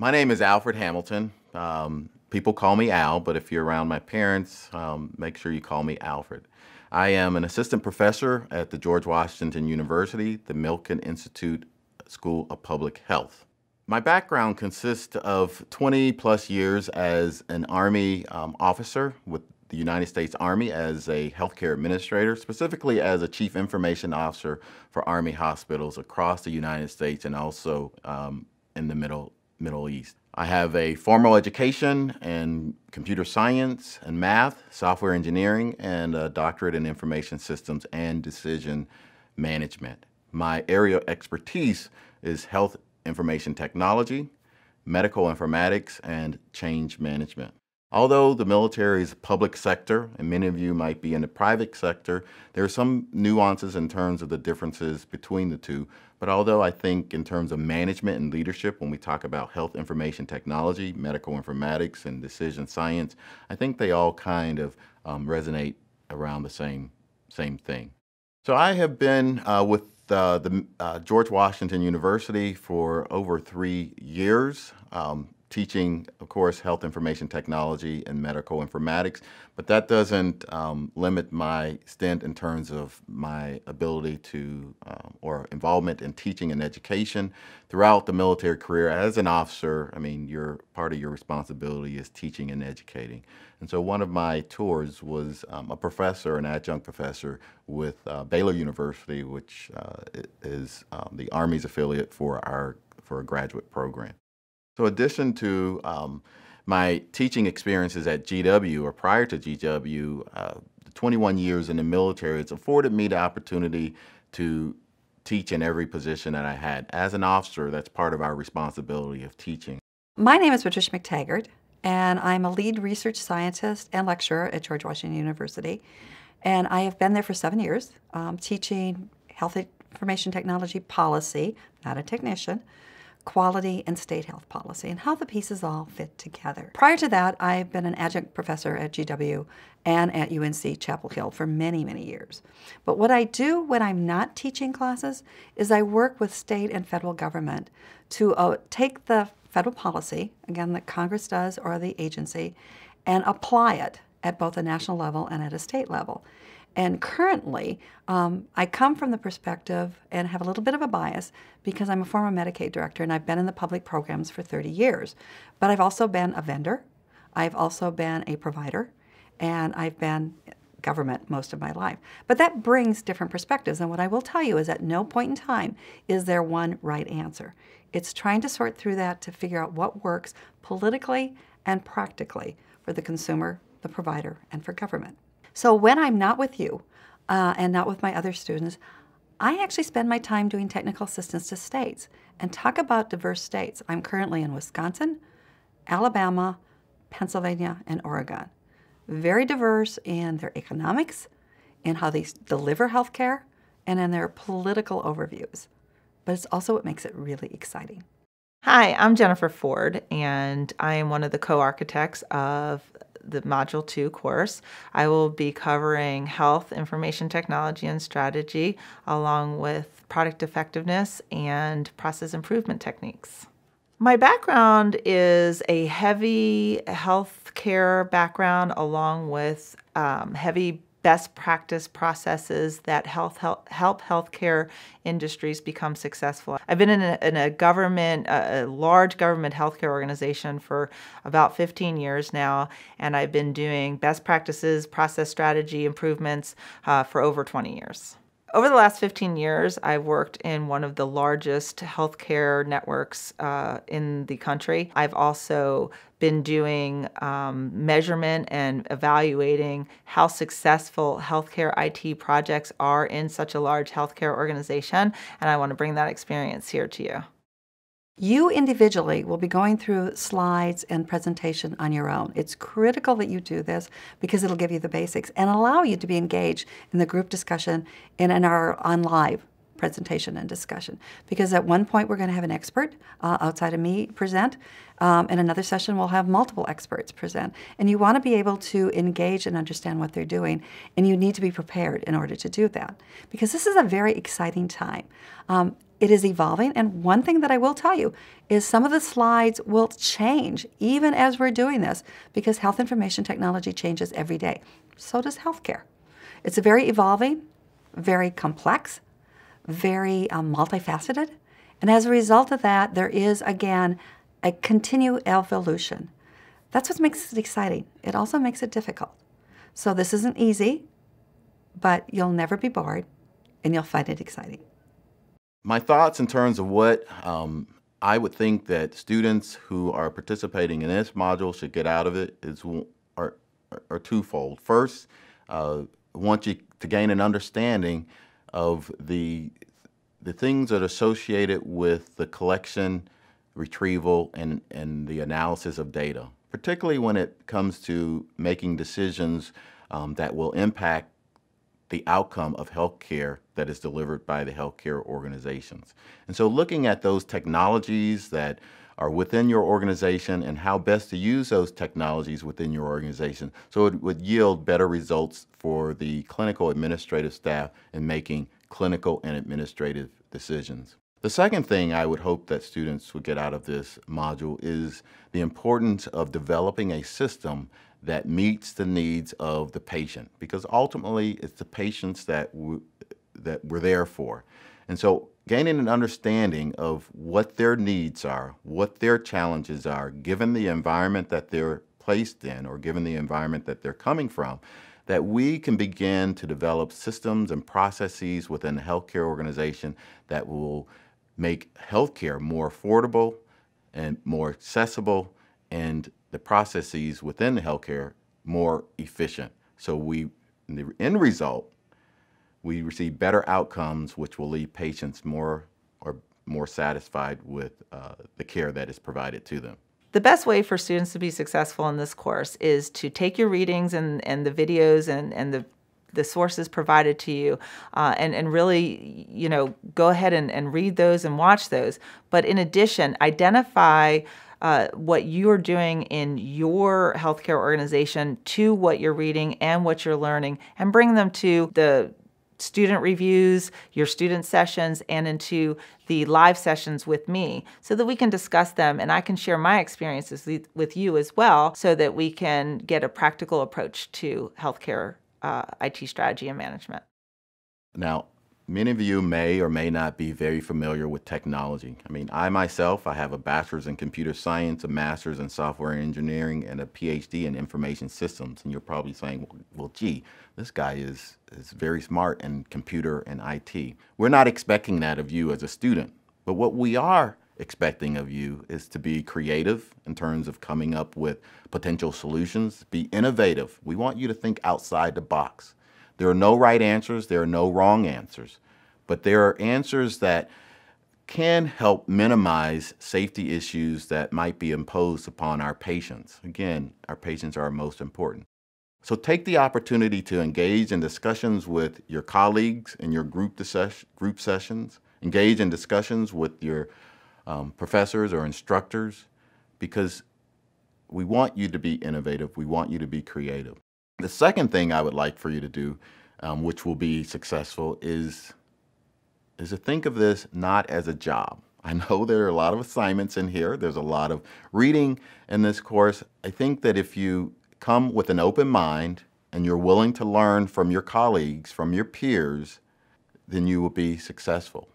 My name is Alfred Hamilton. Um, people call me Al, but if you're around my parents, um, make sure you call me Alfred. I am an assistant professor at the George Washington University, the Milken Institute School of Public Health. My background consists of 20 plus years as an Army um, officer with the United States Army as a healthcare administrator, specifically as a chief information officer for Army hospitals across the United States and also um, in the Middle Middle East. I have a formal education in computer science and math, software engineering, and a doctorate in information systems and decision management. My area of expertise is health information technology, medical informatics, and change management. Although the military is a public sector and many of you might be in the private sector, there are some nuances in terms of the differences between the two. But although I think in terms of management and leadership, when we talk about health information technology, medical informatics, and decision science, I think they all kind of um, resonate around the same, same thing. So I have been uh, with uh, the uh, George Washington University for over three years. Um, teaching, of course, health information technology and medical informatics, but that doesn't um, limit my stint in terms of my ability to, um, or involvement in teaching and education. Throughout the military career as an officer, I mean, your part of your responsibility is teaching and educating. And so one of my tours was um, a professor, an adjunct professor with uh, Baylor University, which uh, is um, the Army's affiliate for our for a graduate program. So, addition to um, my teaching experiences at GW or prior to GW, uh, 21 years in the military, it's afforded me the opportunity to teach in every position that I had. As an officer, that's part of our responsibility of teaching. My name is Patricia MacTaggart, and I'm a lead research scientist and lecturer at George Washington University. And I have been there for seven years, um, teaching health information technology policy, not a technician, quality, and state health policy, and how the pieces all fit together. Prior to that, I've been an adjunct professor at GW and at UNC Chapel Hill for many, many years. But what I do when I'm not teaching classes is I work with state and federal government to uh, take the federal policy, again, that Congress does or the agency, and apply it at both a national level and at a state level. And currently, um, I come from the perspective and have a little bit of a bias because I'm a former Medicaid director and I've been in the public programs for 30 years. But I've also been a vendor, I've also been a provider, and I've been government most of my life. But that brings different perspectives. And what I will tell you is at no point in time is there one right answer. It's trying to sort through that to figure out what works politically and practically for the consumer, the provider, and for government. So when I'm not with you uh, and not with my other students, I actually spend my time doing technical assistance to states and talk about diverse states. I'm currently in Wisconsin, Alabama, Pennsylvania, and Oregon. Very diverse in their economics, in how they deliver healthcare, and in their political overviews. But it's also what makes it really exciting. Hi, I'm Jennifer Ford, and I am one of the co architects of the Module 2 course. I will be covering health, information technology, and strategy, along with product effectiveness and process improvement techniques. My background is a heavy healthcare background, along with um, heavy best practice processes that health, help, help healthcare industries become successful. I've been in a, in a government, a, a, large government healthcare organization for about 15 years now, and I've been doing best practices, process strategy improvements uh, for over 20 years. Over the last 15 years, I've worked in one of the largest healthcare networks uh, in the country. I've also been doing um, measurement and evaluating how successful healthcare IT projects are in such a large healthcare organization, and I want to bring that experience here to you. You individually will be going through slides and presentation on your own. It's critical that you do this because it'll give you the basics and allow you to be engaged in the group discussion and in our on live presentation and discussion. Because at one point we're going to have an expert uh, outside of me present. Um, in another session we'll have multiple experts present. And you want to be able to engage and understand what they're doing. And you need to be prepared in order to do that. Because this is a very exciting time. Um, it is evolving. And one thing that I will tell you is some of the slides will change even as we're doing this because health information technology changes every day. So does healthcare. It's a very evolving, very complex, very um, multifaceted. And as a result of that, there is, again, a continued evolution. That's what makes it exciting. It also makes it difficult. So this isn't easy, but you'll never be bored and you'll find it exciting. My thoughts in terms of what um, I would think that students who are participating in this module should get out of it is are, are twofold. First, uh, I want you to gain an understanding of the the things that are associated with the collection, retrieval, and, and the analysis of data, particularly when it comes to making decisions um, that will impact the outcome of healthcare that is delivered by the healthcare organizations. And so looking at those technologies that are within your organization and how best to use those technologies within your organization so it would yield better results for the clinical administrative staff in making clinical and administrative decisions. The second thing I would hope that students would get out of this module is the importance of developing a system that meets the needs of the patient because ultimately it's the patients that, that we're there for. And so gaining an understanding of what their needs are, what their challenges are, given the environment that they're placed in or given the environment that they're coming from, that we can begin to develop systems and processes within the healthcare organization that will make healthcare more affordable and more accessible and the processes within the healthcare more efficient. So we, in the end result, we receive better outcomes, which will leave patients more or more satisfied with uh, the care that is provided to them. The best way for students to be successful in this course is to take your readings and, and the videos and, and the the sources provided to you uh, and, and really you know go ahead and, and read those and watch those but in addition identify uh, what you're doing in your healthcare organization to what you're reading and what you're learning and bring them to the student reviews, your student sessions, and into the live sessions with me so that we can discuss them and I can share my experiences with you as well so that we can get a practical approach to healthcare uh, IT strategy and management. Now, Many of you may or may not be very familiar with technology. I mean, I myself, I have a bachelor's in computer science, a master's in software engineering, and a PhD in information systems. And you're probably saying, well, gee, this guy is, is very smart in computer and IT. We're not expecting that of you as a student. But what we are expecting of you is to be creative in terms of coming up with potential solutions, be innovative. We want you to think outside the box. There are no right answers, there are no wrong answers, but there are answers that can help minimize safety issues that might be imposed upon our patients. Again, our patients are most important. So take the opportunity to engage in discussions with your colleagues in your group, group sessions, engage in discussions with your um, professors or instructors, because we want you to be innovative, we want you to be creative. The second thing I would like for you to do, um, which will be successful, is, is to think of this not as a job. I know there are a lot of assignments in here. There's a lot of reading in this course. I think that if you come with an open mind and you're willing to learn from your colleagues, from your peers, then you will be successful.